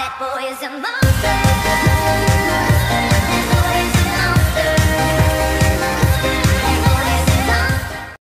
That boy is a monster.